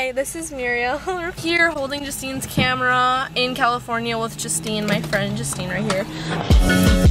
Hi, this is Muriel. We're here holding Justine's camera in California with Justine, my friend Justine right here.